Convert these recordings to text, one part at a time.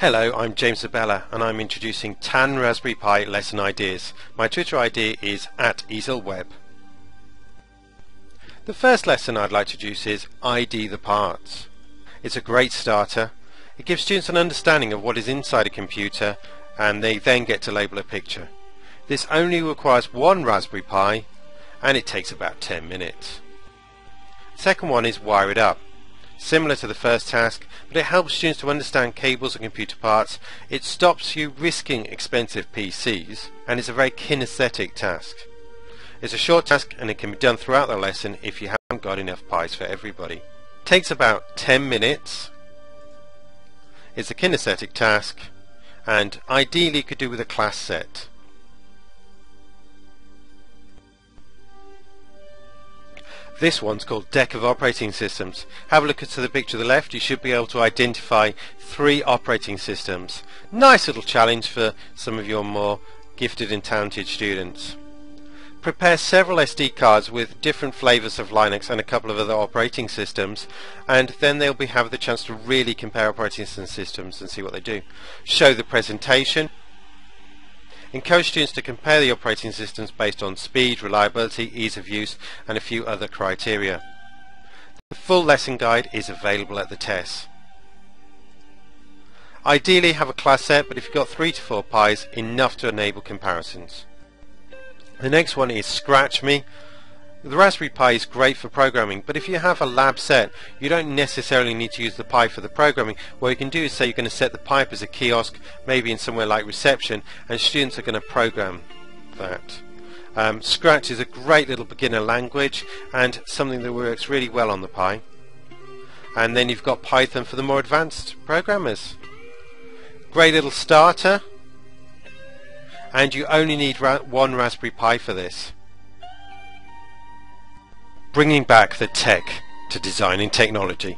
Hello, I'm James Abela and I'm introducing TAN Raspberry Pi lesson ideas. My Twitter ID is at EaselWeb. The first lesson I'd like to introduce is ID the parts. It's a great starter. It gives students an understanding of what is inside a computer and they then get to label a picture. This only requires one Raspberry Pi and it takes about 10 minutes. Second one is wire it up. Similar to the first task, but it helps students to understand cables and computer parts, it stops you risking expensive PCs, and it's a very kinesthetic task. It's a short task and it can be done throughout the lesson if you haven't got enough Pis for everybody. It takes about 10 minutes. It's a kinesthetic task and ideally you could do with a class set. This one's called Deck of Operating Systems. Have a look at the picture to the left. You should be able to identify three operating systems. Nice little challenge for some of your more gifted and talented students. Prepare several SD cards with different flavors of Linux and a couple of other operating systems and then they'll be have the chance to really compare operating systems and see what they do. Show the presentation Encourage students to compare the operating systems based on speed, reliability, ease of use and a few other criteria. The full lesson guide is available at the TES. Ideally have a class set but if you've got 3 to 4 Pis enough to enable comparisons. The next one is Scratch Me the Raspberry Pi is great for programming, but if you have a lab set, you don't necessarily need to use the Pi for the programming. What you can do is say you're going to set the Pi as a kiosk, maybe in somewhere like reception, and students are going to program that. Um, Scratch is a great little beginner language and something that works really well on the Pi. And then you've got Python for the more advanced programmers. Great little starter. And you only need ra one Raspberry Pi for this bringing back the tech to designing technology.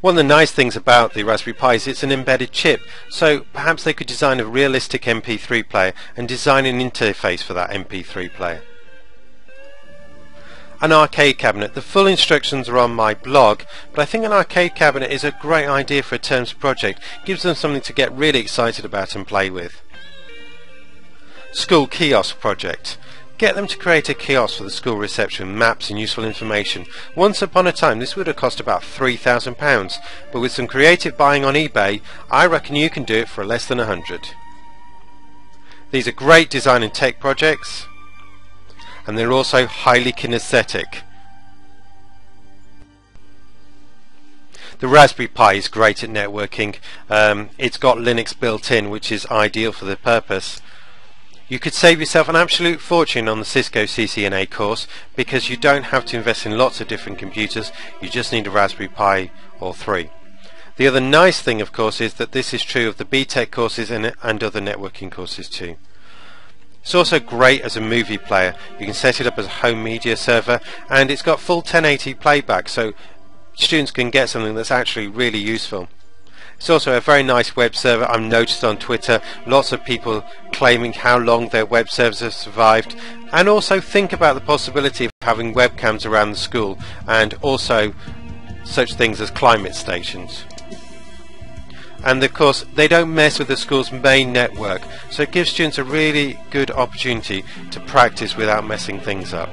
One of the nice things about the Raspberry Pi is it's an embedded chip, so perhaps they could design a realistic MP3 player and design an interface for that MP3 player. An arcade cabinet. The full instructions are on my blog, but I think an arcade cabinet is a great idea for a terms project. gives them something to get really excited about and play with. School kiosk project. Get them to create a kiosk for the school reception, maps and useful information. Once upon a time this would have cost about £3,000, but with some creative buying on eBay, I reckon you can do it for less than a hundred. These are great design and tech projects, and they're also highly kinesthetic. The Raspberry Pi is great at networking. Um, it's got Linux built in, which is ideal for the purpose. You could save yourself an absolute fortune on the Cisco CCNA course because you don't have to invest in lots of different computers, you just need a Raspberry Pi or three. The other nice thing of course is that this is true of the BTEC courses and, and other networking courses too. It's also great as a movie player. You can set it up as a home media server and it's got full 1080 playback so students can get something that's actually really useful. It's also a very nice web server. I've noticed on Twitter lots of people claiming how long their web servers have survived and also think about the possibility of having webcams around the school and also such things as climate stations. And of course they don't mess with the school's main network so it gives students a really good opportunity to practice without messing things up.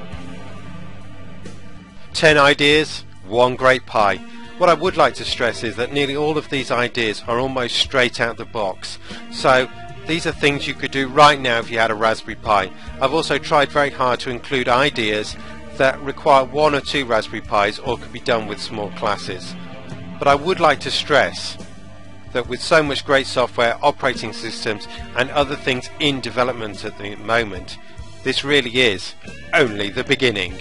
10 ideas, one great Pi. What I would like to stress is that nearly all of these ideas are almost straight out the box. So these are things you could do right now if you had a Raspberry Pi. I've also tried very hard to include ideas that require one or two Raspberry Pis or could be done with small classes. But I would like to stress that with so much great software, operating systems and other things in development at the moment, this really is only the beginning.